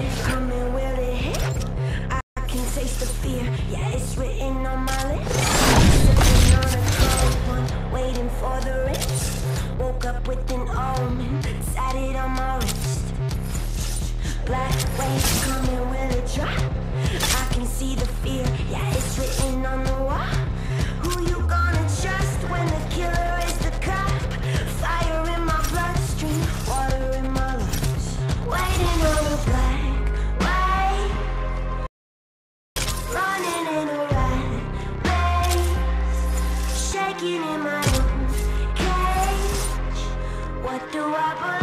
black What do I believe?